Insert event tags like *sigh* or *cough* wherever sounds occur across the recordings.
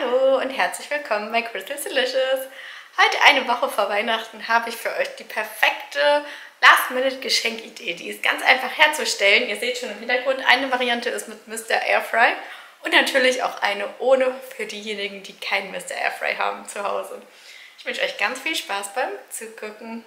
Hallo und herzlich willkommen bei Crystal Delicious. Heute eine Woche vor Weihnachten habe ich für euch die perfekte Last-Minute-Geschenkidee. Die ist ganz einfach herzustellen. Ihr seht schon im Hintergrund, eine Variante ist mit Mr. Airfry und natürlich auch eine ohne für diejenigen, die keinen Mr. Airfry haben zu Hause. Ich wünsche euch ganz viel Spaß beim Zugucken.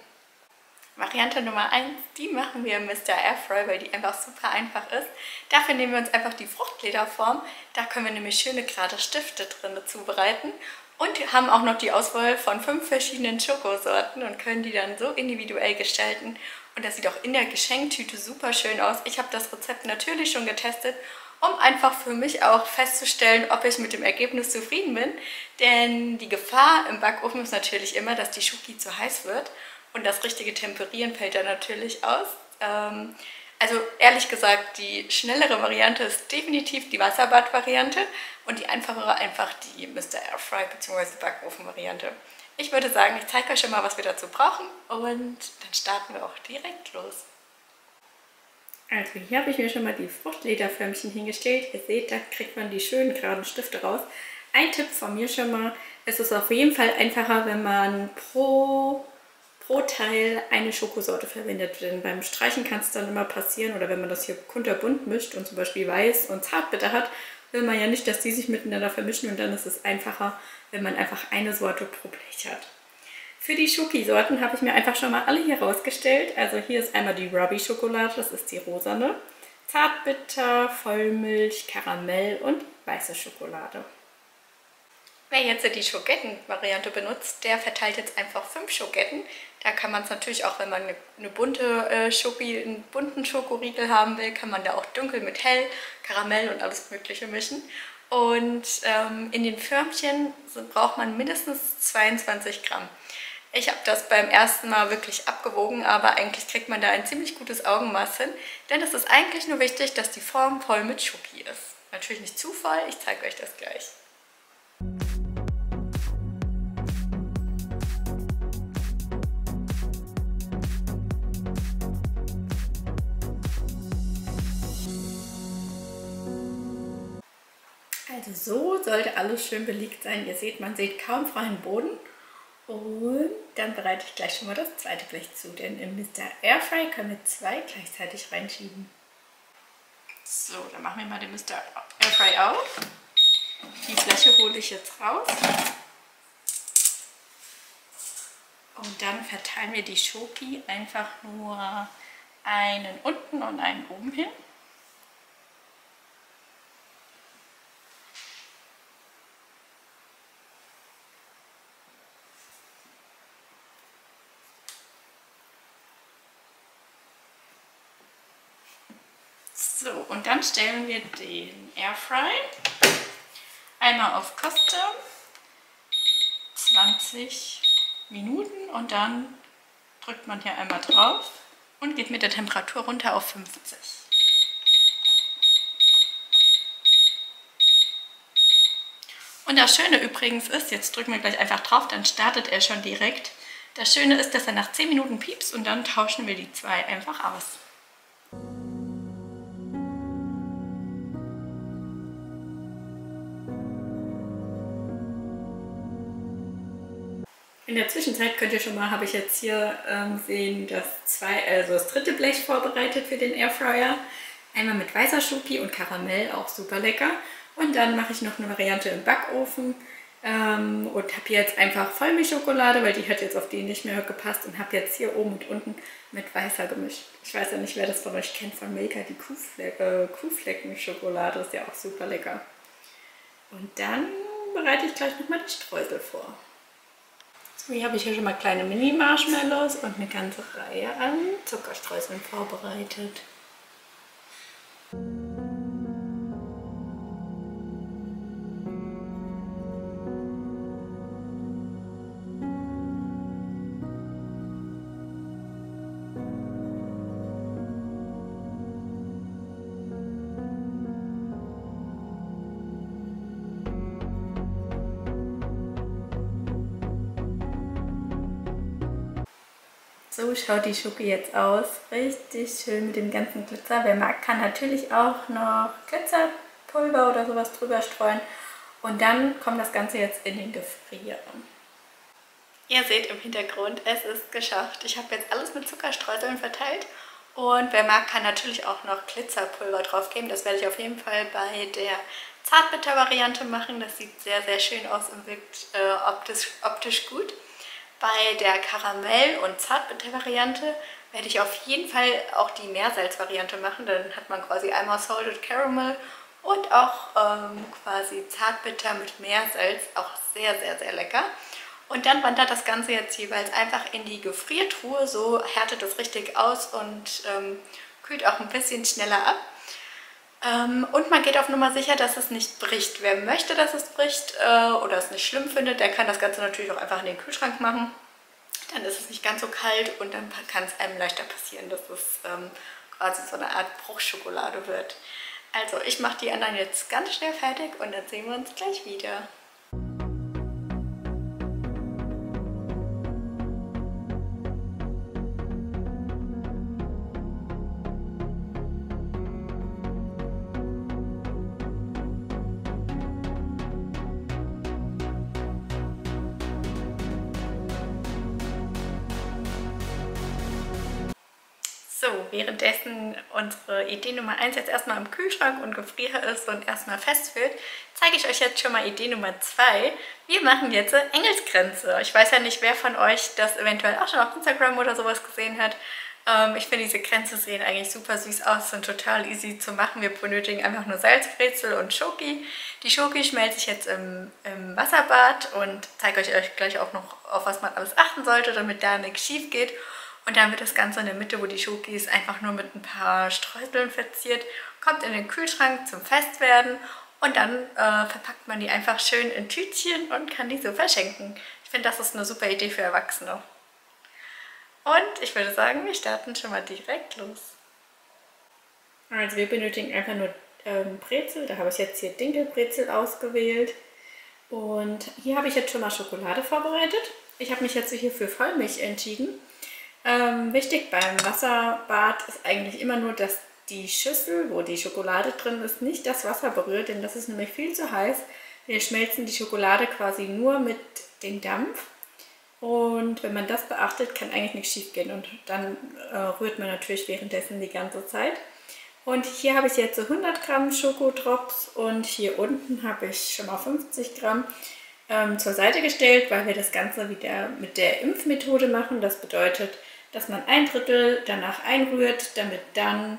Variante Nummer 1, die machen wir im Mr. Airfry, weil die einfach super einfach ist. Dafür nehmen wir uns einfach die Fruchtlederform. Da können wir nämlich schöne gerade Stifte drin zubereiten. Und haben auch noch die Auswahl von fünf verschiedenen Schokosorten und können die dann so individuell gestalten. Und das sieht auch in der Geschenktüte super schön aus. Ich habe das Rezept natürlich schon getestet, um einfach für mich auch festzustellen, ob ich mit dem Ergebnis zufrieden bin. Denn die Gefahr im Backofen ist natürlich immer, dass die Schoki zu heiß wird. Und das richtige Temperieren fällt dann natürlich aus. Ähm, also ehrlich gesagt, die schnellere Variante ist definitiv die Wasserbad-Variante und die einfachere einfach die Mr. Airfry bzw. Backofen-Variante. Ich würde sagen, ich zeige euch schon mal, was wir dazu brauchen und dann starten wir auch direkt los. Also hier habe ich mir schon mal die Fruchtlederförmchen hingestellt. Ihr seht, da kriegt man die schönen geraden Stifte raus. Ein Tipp von mir schon mal, es ist auf jeden Fall einfacher, wenn man pro pro Teil eine Schokosorte verwendet. Denn beim Streichen kann es dann immer passieren, oder wenn man das hier kunterbunt mischt und zum Beispiel weiß und zartbitter hat, will man ja nicht, dass die sich miteinander vermischen und dann ist es einfacher, wenn man einfach eine Sorte pro Blech hat. Für die Schoki-Sorten habe ich mir einfach schon mal alle hier rausgestellt. Also hier ist einmal die Ruby-Schokolade, das ist die rosane, Zartbitter, Vollmilch, Karamell und weiße Schokolade. Wer jetzt die Schogetten-Variante benutzt, der verteilt jetzt einfach fünf Schogetten. Da kann man es natürlich auch, wenn man eine, eine bunte äh, Schoki, einen bunten Schokoriegel haben will, kann man da auch dunkel mit hell, Karamell und alles mögliche mischen. Und ähm, in den Förmchen braucht man mindestens 22 Gramm. Ich habe das beim ersten Mal wirklich abgewogen, aber eigentlich kriegt man da ein ziemlich gutes Augenmaß hin, denn es ist eigentlich nur wichtig, dass die Form voll mit Schoki ist. Natürlich nicht zu voll, ich zeige euch das gleich. Also so sollte alles schön belegt sein. Ihr seht, man sieht kaum freien Boden. Und dann bereite ich gleich schon mal das zweite Blech zu, denn im Mr. Airfry können wir zwei gleichzeitig reinschieben. So, dann machen wir mal den Mr. Airfry auf. Die Fläche hole ich jetzt raus. Und dann verteilen wir die Schoki einfach nur einen unten und einen oben hin. So, und dann stellen wir den Airfry einmal auf Koste 20 Minuten und dann drückt man hier einmal drauf und geht mit der Temperatur runter auf 50. Und das Schöne übrigens ist, jetzt drücken wir gleich einfach drauf, dann startet er schon direkt. Das Schöne ist, dass er nach 10 Minuten piepst und dann tauschen wir die zwei einfach aus. In der Zwischenzeit könnt ihr schon mal, habe ich jetzt hier ähm, sehen, das, zwei, also das dritte Blech vorbereitet für den Airfryer. Einmal mit weißer Schoki und Karamell, auch super lecker. Und dann mache ich noch eine Variante im Backofen ähm, und habe jetzt einfach Vollmilchschokolade, weil die hat jetzt auf die nicht mehr gepasst und habe jetzt hier oben und unten mit weißer gemischt. Ich weiß ja nicht, wer das von euch kennt, von Milka, die Kuhfleck, äh, Kuhfleckenschokolade ist ja auch super lecker. Und dann bereite ich gleich nochmal die Streusel vor. Hier habe ich hier schon mal kleine Mini-Marshmallows und eine ganze Reihe an Zuckerstreuseln vorbereitet. So schaut die Schoki jetzt aus. Richtig schön mit dem ganzen Glitzer. Wer mag, kann natürlich auch noch Glitzerpulver oder sowas drüber streuen. Und dann kommt das Ganze jetzt in den Gefrier. Ihr seht im Hintergrund, es ist geschafft. Ich habe jetzt alles mit Zuckerstreuseln verteilt. Und wer mag, kann natürlich auch noch Glitzerpulver drauf geben. Das werde ich auf jeden Fall bei der Zartbitter-Variante machen. Das sieht sehr, sehr schön aus und wirkt äh, optisch, optisch gut. Bei der Karamell- und Zartbitter-Variante werde ich auf jeden Fall auch die Meersalz-Variante machen. Dann hat man quasi einmal Salted Caramel und auch ähm, quasi Zartbitter mit Meersalz. Auch sehr, sehr, sehr lecker. Und dann wandert das Ganze jetzt jeweils einfach in die Gefriertruhe. So härtet es richtig aus und ähm, kühlt auch ein bisschen schneller ab. Ähm, und man geht auf Nummer sicher, dass es nicht bricht. Wer möchte, dass es bricht äh, oder es nicht schlimm findet, der kann das Ganze natürlich auch einfach in den Kühlschrank machen. Dann ist es nicht ganz so kalt und dann kann es einem leichter passieren, dass es ähm, quasi so eine Art Bruchschokolade wird. Also ich mache die anderen jetzt ganz schnell fertig und dann sehen wir uns gleich wieder. So, währenddessen unsere Idee Nummer 1 jetzt erstmal im Kühlschrank und Gefrier ist und erstmal fest wird, zeige ich euch jetzt schon mal Idee Nummer 2. Wir machen jetzt Engelsgrenze. Ich weiß ja nicht, wer von euch das eventuell auch schon auf Instagram oder sowas gesehen hat. Ähm, ich finde, diese Grenze sehen eigentlich super süß aus, sind total easy zu machen. Wir benötigen einfach nur Salzbrezel und Schoki. Die Schoki schmelze ich jetzt im, im Wasserbad und zeige euch gleich auch noch, auf was man alles achten sollte, damit da nichts schief geht. Und dann wird das Ganze in der Mitte, wo die Schoki ist, einfach nur mit ein paar Streuseln verziert. Kommt in den Kühlschrank zum Festwerden und dann äh, verpackt man die einfach schön in Tütchen und kann die so verschenken. Ich finde, das ist eine super Idee für Erwachsene. Und ich würde sagen, wir starten schon mal direkt los. Also wir benötigen einfach nur ähm, Brezel. Da habe ich jetzt hier Dinkelbrezel ausgewählt. Und hier habe ich jetzt schon mal Schokolade vorbereitet. Ich habe mich jetzt hier für Vollmilch entschieden. Ähm, wichtig beim Wasserbad ist eigentlich immer nur, dass die Schüssel, wo die Schokolade drin ist, nicht das Wasser berührt, denn das ist nämlich viel zu heiß. Wir schmelzen die Schokolade quasi nur mit dem Dampf. Und wenn man das beachtet, kann eigentlich nichts schief gehen. Und dann äh, rührt man natürlich währenddessen die ganze Zeit. Und hier habe ich jetzt so 100 Gramm Schokodrops und hier unten habe ich schon mal 50 Gramm ähm, zur Seite gestellt, weil wir das Ganze wieder mit der Impfmethode machen. Das bedeutet, dass man ein Drittel danach einrührt, damit dann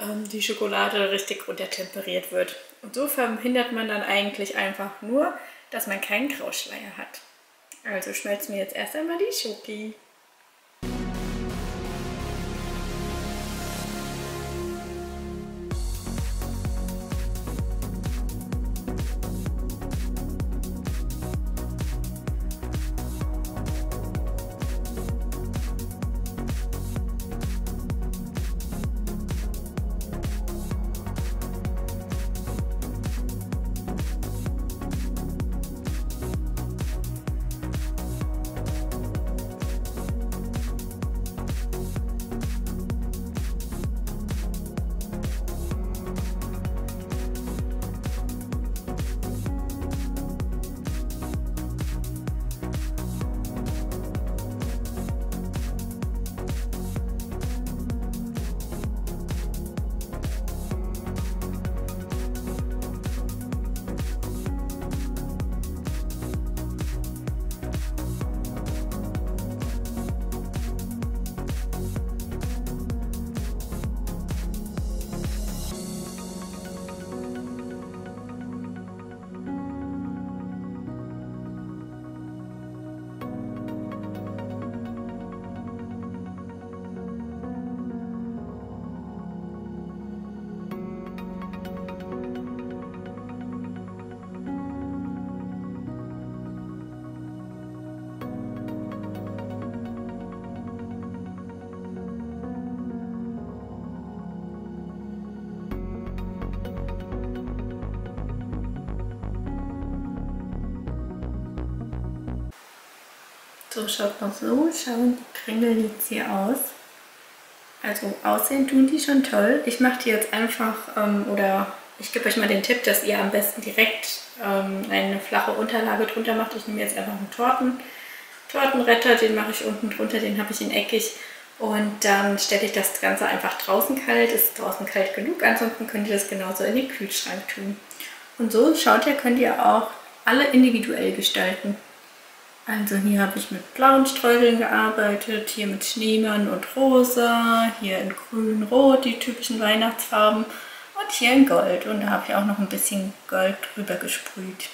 ähm, die Schokolade richtig runtertemperiert wird. Und so verhindert man dann eigentlich einfach nur, dass man keinen Grauschleier hat. Also schmelzen wir jetzt erst einmal die Schoki. So schaut noch so, schauen die Kringel jetzt hier aus. Also aussehen tun die schon toll. Ich mache die jetzt einfach, ähm, oder Ich gebe euch mal den Tipp, dass ihr am besten direkt ähm, eine flache Unterlage drunter macht. Ich nehme jetzt einfach einen Torten, Tortenretter, den mache ich unten drunter, den habe ich in eckig. Und dann stelle ich das Ganze einfach draußen kalt. Ist draußen kalt genug, ansonsten könnt ihr das genauso in den Kühlschrank tun. Und so, schaut ihr, könnt ihr auch alle individuell gestalten. Also hier habe ich mit blauen Streuseln gearbeitet, hier mit Schneemann und Rosa, hier in grün, rot, die typischen Weihnachtsfarben und hier in Gold. Und da habe ich auch noch ein bisschen Gold drüber gesprüht.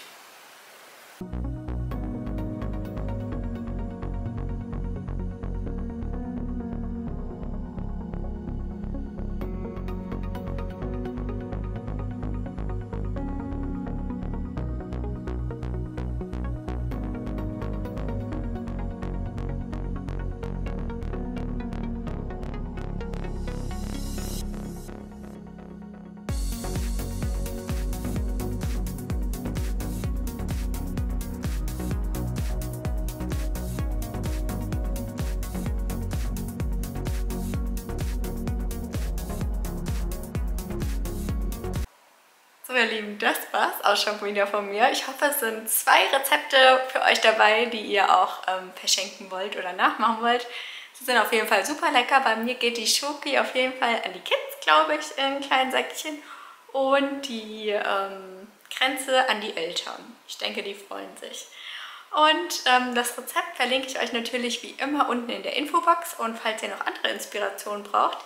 Ihr Lieben, das war's auch schon wieder von mir. Ich hoffe, es sind zwei Rezepte für euch dabei, die ihr auch ähm, verschenken wollt oder nachmachen wollt. Sie sind auf jeden Fall super lecker. Bei mir geht die Schoki auf jeden Fall an die Kids, glaube ich, in kleinen Säckchen. Und die ähm, Grenze an die Eltern. Ich denke, die freuen sich. Und ähm, das Rezept verlinke ich euch natürlich wie immer unten in der Infobox. Und falls ihr noch andere Inspirationen braucht,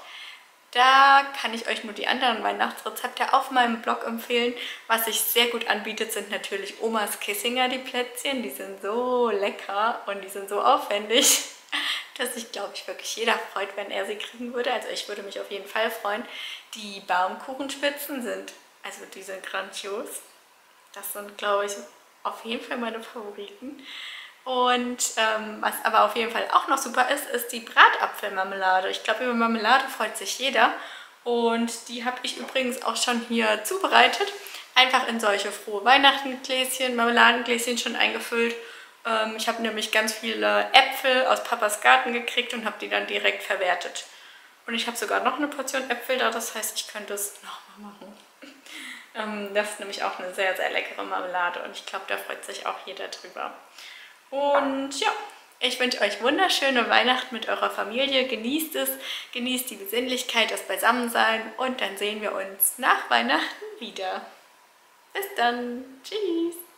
da kann ich euch nur die anderen Weihnachtsrezepte auf meinem Blog empfehlen. Was sich sehr gut anbietet, sind natürlich Omas Kissinger, die Plätzchen. Die sind so lecker und die sind so aufwendig, *laughs* dass sich, glaube ich, wirklich jeder freut, wenn er sie kriegen würde. Also ich würde mich auf jeden Fall freuen. Die Baumkuchenspitzen sind, also die sind grandios. Das sind, glaube ich, auf jeden Fall meine Favoriten. Und ähm, was aber auf jeden Fall auch noch super ist, ist die Bratapfelmarmelade. Ich glaube, über Marmelade freut sich jeder. Und die habe ich übrigens auch schon hier zubereitet. Einfach in solche frohe Weihnachtengläschen, Marmeladengläschen schon eingefüllt. Ähm, ich habe nämlich ganz viele Äpfel aus Papas Garten gekriegt und habe die dann direkt verwertet. Und ich habe sogar noch eine Portion Äpfel da, das heißt, ich könnte es nochmal machen. *laughs* ähm, das ist nämlich auch eine sehr, sehr leckere Marmelade und ich glaube, da freut sich auch jeder drüber. Und ja, ich wünsche euch wunderschöne Weihnachten mit eurer Familie. Genießt es, genießt die Besinnlichkeit, das Beisammensein und dann sehen wir uns nach Weihnachten wieder. Bis dann. Tschüss.